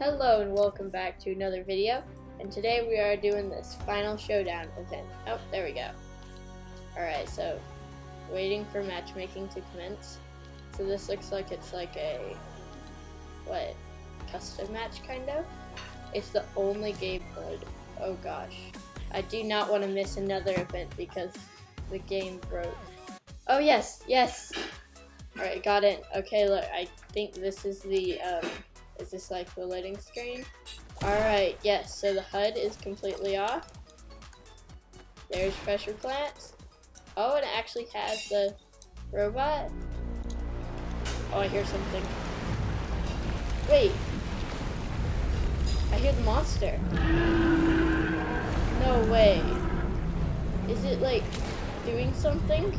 Hello and welcome back to another video and today we are doing this final showdown event. Oh, there we go. Alright, so waiting for matchmaking to commence. So this looks like it's like a, what, custom match kind of? It's the only game mode. Oh gosh. I do not want to miss another event because the game broke. Oh yes, yes! Alright, got it. Okay, look, I think this is the, um, is this like the loading screen? Alright, yes, so the HUD is completely off. There's pressure plants. Oh, it actually has the robot. Oh, I hear something. Wait. I hear the monster. No way. Is it like doing something?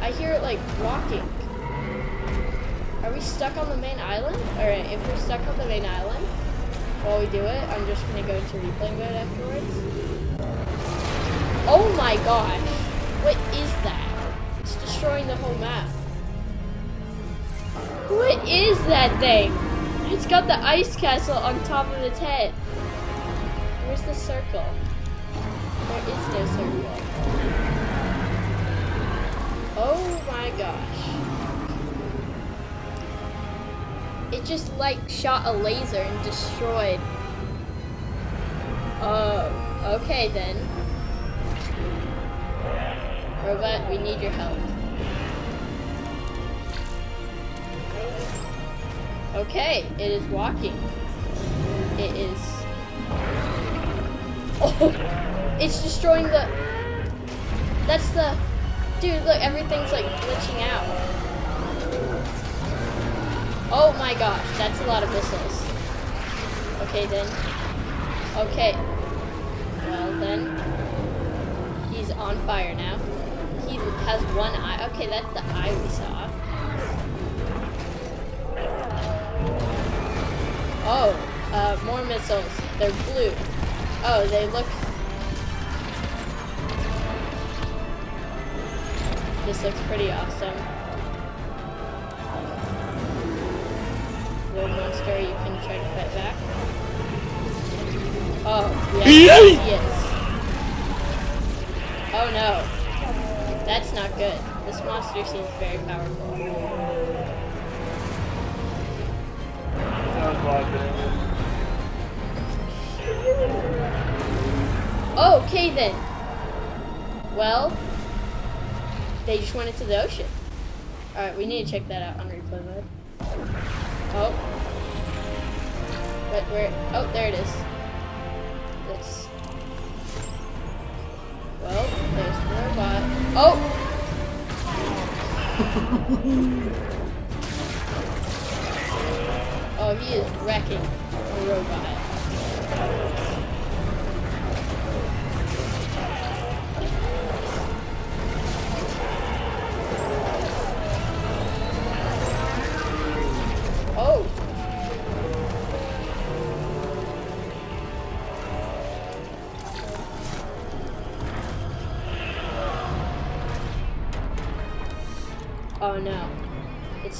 I hear it like walking. Are we stuck on the main island? Alright, if we're stuck on the main island, while we do it, I'm just gonna go into replay mode afterwards. Oh my gosh! What is that? It's destroying the whole map. What is that thing? It's got the ice castle on top of its head. Where's the circle? There is no circle. It just like shot a laser and destroyed. Oh, okay then. Robot, we need your help. Okay, it is walking. It is... Oh! It's destroying the... That's the... Dude, look, everything's like glitching out. Oh my gosh, that's a lot of missiles. Okay then. Okay. Well then. He's on fire now. He has one eye. Okay, that's the eye we saw. Oh, uh, more missiles. They're blue. Oh, they look... This looks pretty awesome. Little monster, you can try to fight back. Oh, yes, yes. Oh no. That's not good. This monster seems very powerful. Okay then. Well, they just went into the ocean. Alright, we need to check that out on replay mode. Oh. But where? Oh, there it is. This. Well, there's the robot. Oh! oh, he is wrecking the robot.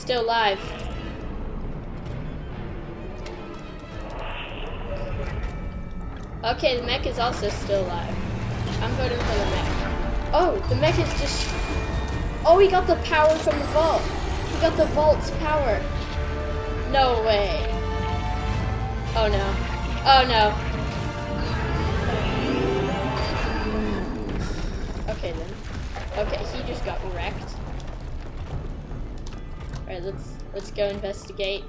Still live. Okay, the mech is also still alive. I'm voting for the mech. Oh, the mech is just... Oh, he got the power from the vault. He got the vault's power. No way. Oh no. Oh no. Okay then. Okay, he just got wrecked. Alright, let's let's go investigate.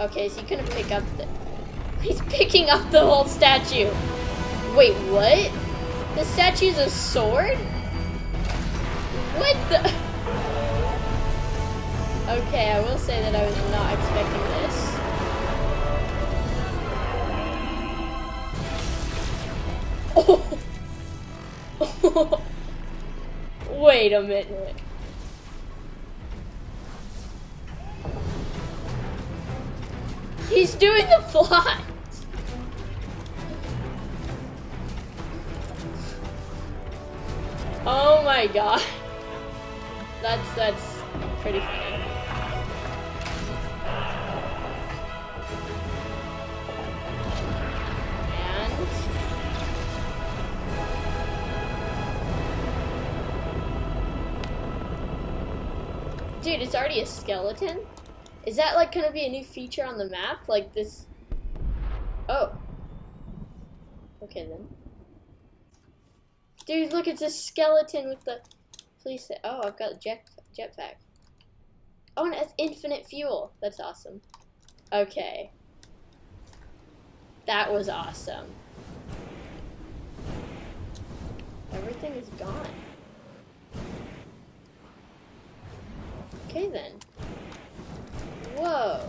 Okay, so he couldn't pick up the He's picking up the whole statue. Wait, what? The statue's a sword? What the? Okay, I will say that I was not expecting this. Wait a minute. He's doing the fly. Oh my god. That's that's pretty funny. Dude, it's already a skeleton? Is that like gonna be a new feature on the map? Like this Oh. Okay then. Dude, look, it's a skeleton with the police. Oh, I've got jet jetpack. Oh, and it's infinite fuel. That's awesome. Okay. That was awesome. Everything is gone. Okay then. Whoa.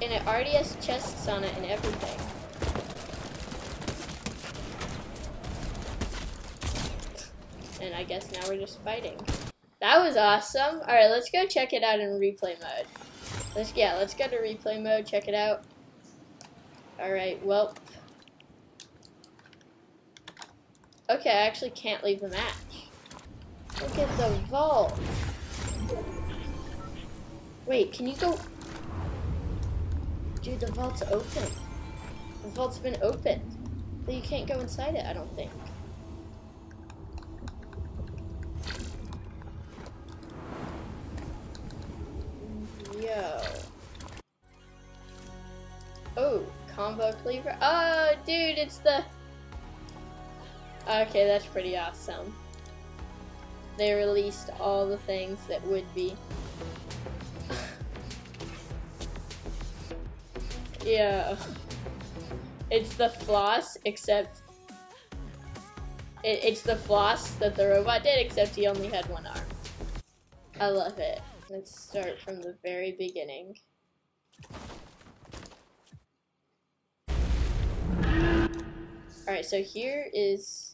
And it already has chests on it and everything. And I guess now we're just fighting. That was awesome. Alright, let's go check it out in replay mode. Let's yeah, let's go to replay mode, check it out. Alright, well. Okay, I actually can't leave the match. Look at the vault. Wait, can you go Dude, the vault's open. The vault's been opened. But you can't go inside it, I don't think. Yo. Oh, combo cleaver. Oh, dude, it's the... Okay, that's pretty awesome. They released all the things that would be Yeah. It's the floss, except it, it's the floss that the robot did, except he only had one arm. I love it. Let's start from the very beginning. Alright, so here is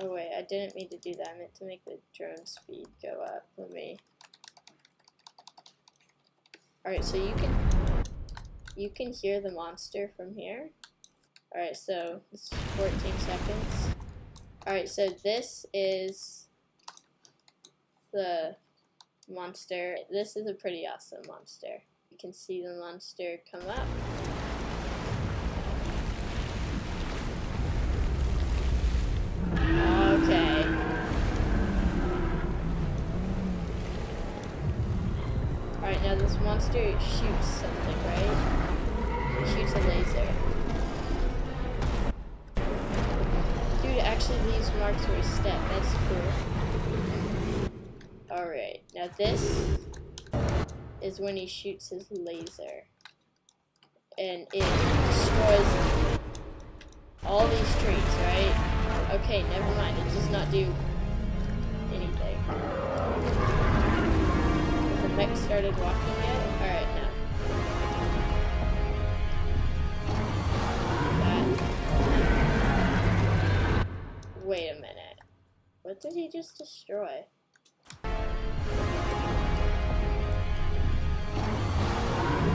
Oh wait, I didn't mean to do that. I meant to make the drone speed go up. Let me. Alright, so you can you can hear the monster from here. Alright, so is 14 seconds. Alright, so this is the monster. This is a pretty awesome monster. You can see the monster come up. Monster shoots something, right? It shoots a laser. Dude, actually these marks were a step. That's cool. Alright, now this is when he shoots his laser. And it destroys all these trees, right? Okay, never mind. It does not do anything mech started walking yet? Alright. That. Wait a minute. What did he just destroy?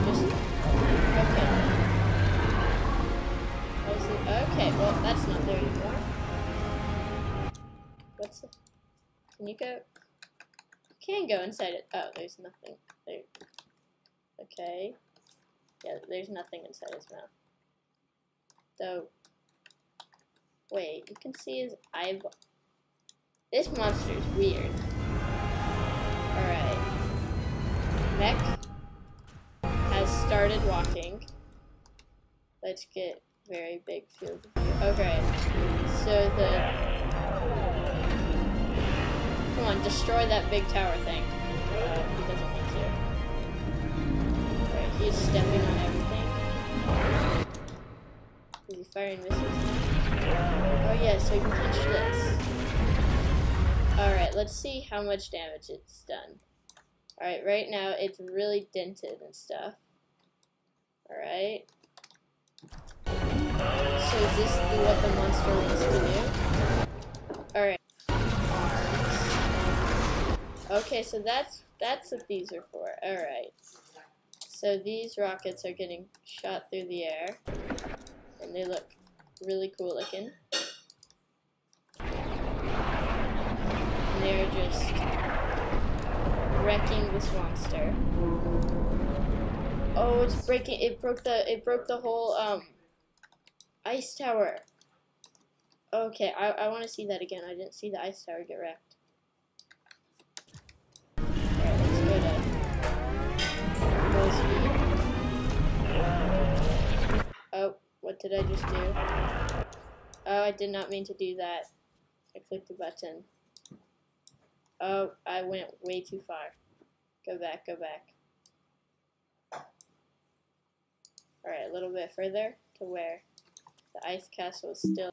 Just... Okay. Oh, okay, well, that's not there anymore. What's the... Can you go can go inside it. Oh, there's nothing. There. Okay. Yeah, there's nothing inside his mouth. Though, wait, you can see his eyeball. This monster is weird. Alright. Mech has started walking. Let's get very big field of view. Okay. So the Destroy that big tower thing. Uh, he doesn't want to. Alright, he's stepping on everything. Is he firing missiles? Oh yeah, so he can punch this. Alright, let's see how much damage it's done. Alright, right now it's really dented and stuff. Alright. So is this what the monster wants to do? Alright. Okay, so that's that's what these are for. Alright. So these rockets are getting shot through the air. And they look really cool looking. And they're just wrecking this monster. Oh, it's breaking! It broke the it broke the whole um ice tower. Okay, I I want to see that again. I didn't see the ice tower get wrecked. Did I just do? Oh, I did not mean to do that. I clicked the button. Oh, I went way too far. Go back, go back. Alright, a little bit further to where the ice castle is still.